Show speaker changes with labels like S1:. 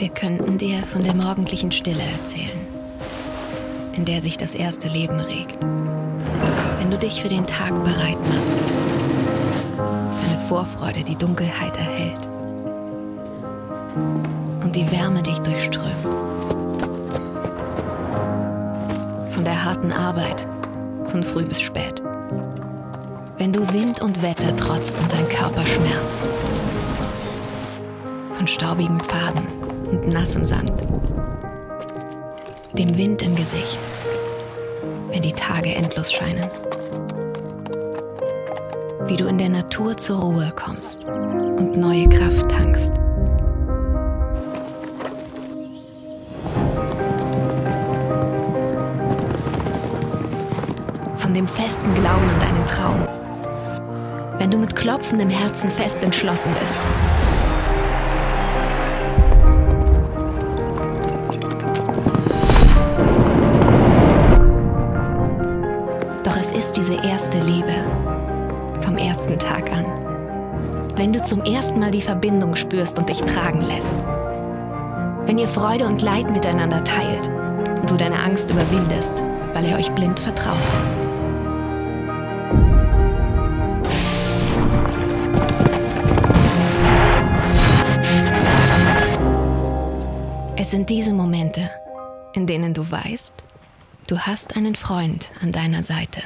S1: Wir könnten dir von der morgendlichen Stille erzählen, in der sich das erste Leben regt. Wenn du dich für den Tag bereit machst. Eine Vorfreude die Dunkelheit erhält. Und die Wärme dich durchströmt. Von der harten Arbeit, von früh bis spät. Wenn du Wind und Wetter trotzt und dein Körper schmerzt. Von staubigen Pfaden und nassem Sand. Dem Wind im Gesicht, wenn die Tage endlos scheinen. Wie du in der Natur zur Ruhe kommst und neue Kraft tankst. Von dem festen Glauben an deinen Traum. Wenn du mit klopfendem Herzen fest entschlossen bist diese erste Liebe. Vom ersten Tag an. Wenn du zum ersten Mal die Verbindung spürst und dich tragen lässt. Wenn ihr Freude und Leid miteinander teilt und du deine Angst überwindest, weil ihr euch blind vertraut. Es sind diese Momente, in denen du weißt, Du hast einen Freund an deiner Seite.